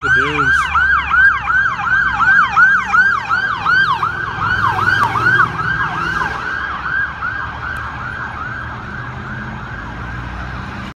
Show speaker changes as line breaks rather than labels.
the.